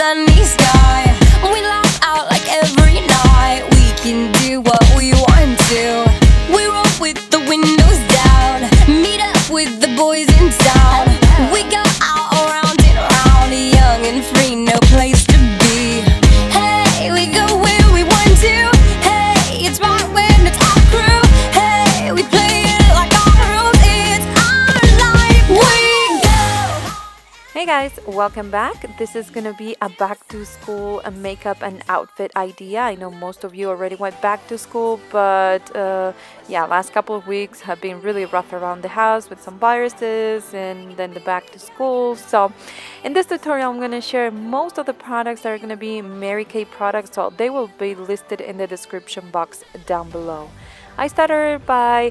sunny guys, welcome back. This is gonna be a back to school makeup and outfit idea. I know most of you already went back to school, but uh, yeah, last couple of weeks have been really rough around the house with some viruses and then the back to school. So, in this tutorial, I'm gonna share most of the products that are gonna be Mary Kay products, so they will be listed in the description box down below. I started by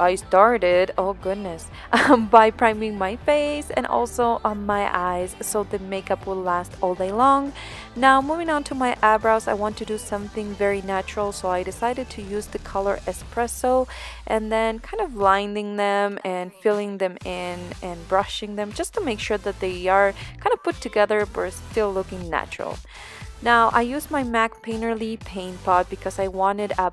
I started, oh goodness, um, by priming my face and also on my eyes so the makeup will last all day long. Now moving on to my eyebrows, I want to do something very natural so I decided to use the color Espresso and then kind of lining them and filling them in and brushing them just to make sure that they are kind of put together but still looking natural. Now I use my MAC Painterly paint pot because I wanted a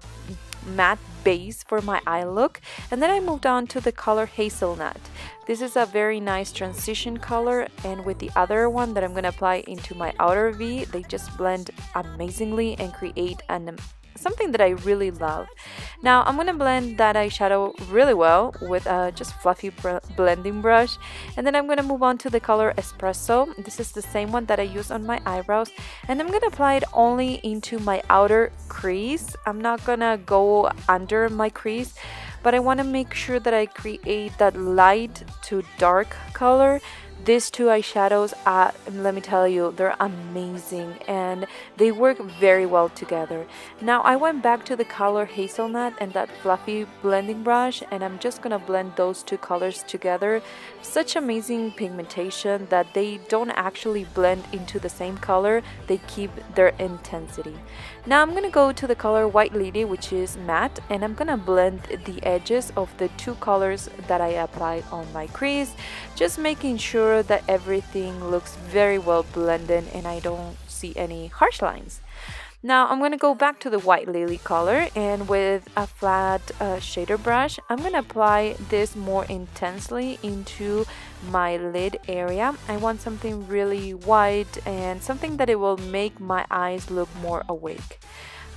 matte base for my eye look and then I moved on to the color hazelnut this is a very nice transition color and with the other one that I'm gonna apply into my outer V they just blend amazingly and create an something that I really love. Now I'm gonna blend that eyeshadow really well with a just fluffy blending brush and then I'm gonna move on to the color Espresso. This is the same one that I use on my eyebrows and I'm gonna apply it only into my outer crease. I'm not gonna go under my crease but I want to make sure that I create that light to dark color these two eyeshadows uh, let me tell you they're amazing and they work very well together. Now I went back to the color hazelnut and that fluffy blending brush and I'm just gonna blend those two colors together. Such amazing pigmentation that they don't actually blend into the same color they keep their intensity. Now I'm gonna go to the color white lily which is matte and I'm gonna blend the edges of the two colors that I applied on my crease just making sure sure that everything looks very well blended and I don't see any harsh lines. Now I'm going to go back to the white lily color and with a flat uh, shader brush I'm going to apply this more intensely into my lid area. I want something really white and something that it will make my eyes look more awake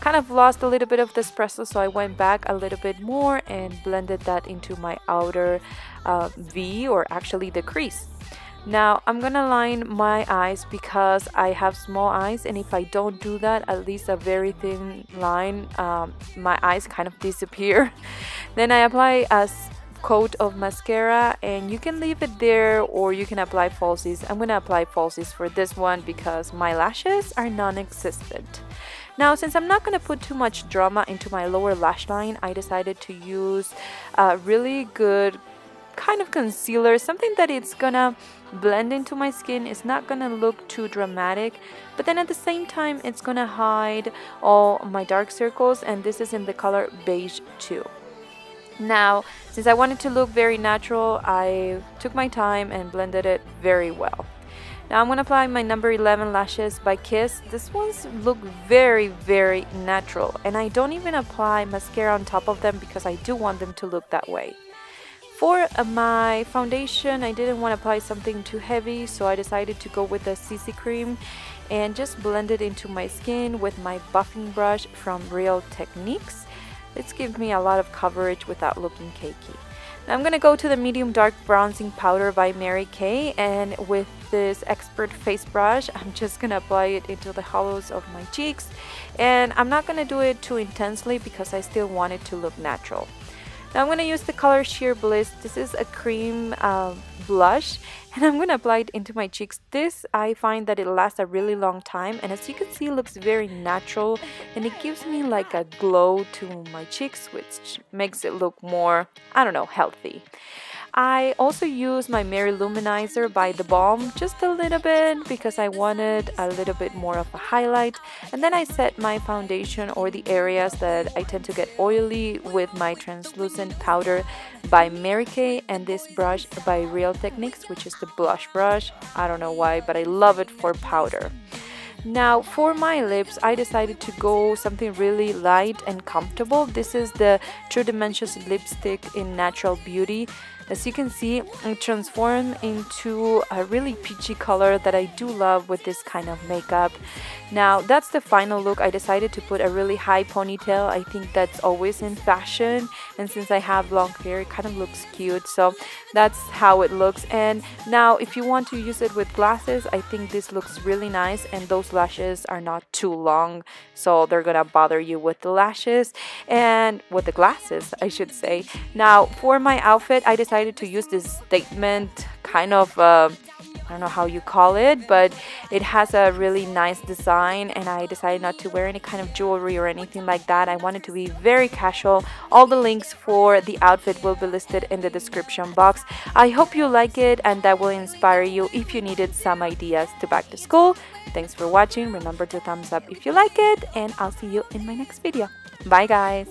kind of lost a little bit of the espresso so I went back a little bit more and blended that into my outer uh, V or actually the crease. Now I'm gonna line my eyes because I have small eyes and if I don't do that at least a very thin line um, my eyes kind of disappear. Then I apply a coat of mascara and you can leave it there or you can apply falsies. I'm gonna apply falsies for this one because my lashes are non-existent. Now since I'm not gonna put too much drama into my lower lash line I decided to use a really good kind of concealer, something that it's gonna blend into my skin. It's not gonna look too dramatic, but then at the same time, it's gonna hide all my dark circles, and this is in the color beige 2. Now, since I wanted to look very natural, I took my time and blended it very well. Now I'm to apply my number 11 lashes by Kiss. This ones look very, very natural. And I don't even apply mascara on top of them because I do want them to look that way. For uh, my foundation, I didn't want to apply something too heavy, so I decided to go with the CC cream and just blend it into my skin with my buffing brush from Real Techniques. This gives me a lot of coverage without looking cakey. Now I'm going to go to the medium dark bronzing powder by Mary Kay and with this expert face brush I'm just going to apply it into the hollows of my cheeks and I'm not going to do it too intensely because I still want it to look natural. Now I'm going to use the color Sheer Bliss. This is a cream uh, blush and I'm going to apply it into my cheeks. This I find that it lasts a really long time and as you can see looks very natural and it gives me like a glow to my cheeks which makes it look more, I don't know, healthy. I also use my Mary-Lou Manizer by The Balm just a little bit because I wanted a little bit more of a highlight. And then I set my foundation or the areas that I tend to get oily with my translucent powder by Mary Kay and this brush by Real Techniques, which is the blush brush. I don't know why, but I love it for powder. Now for my lips, I decided to go something really light and comfortable. This is the True Dimensions lipstick in Natural Beauty. As you can see, it transformed into a really peachy color that I do love with this kind of makeup. Now that's the final look. I decided to put a really high ponytail. I think that's always in fashion and since I have long hair it kind of looks cute. So that's how it looks and now if you want to use it with glasses I think this looks really nice and those lashes are not too long so they're gonna bother you with the lashes and with the glasses I should say. Now for my outfit I decided to use this statement kind of uh, I don't know how you call it, but it has a really nice design and I decided not to wear any kind of jewelry or anything like that. I wanted to be very casual. All the links for the outfit will be listed in the description box. I hope you like it and that will inspire you if you needed some ideas to back to school. Thanks for watching. Remember to thumbs up if you like it and I'll see you in my next video. Bye guys!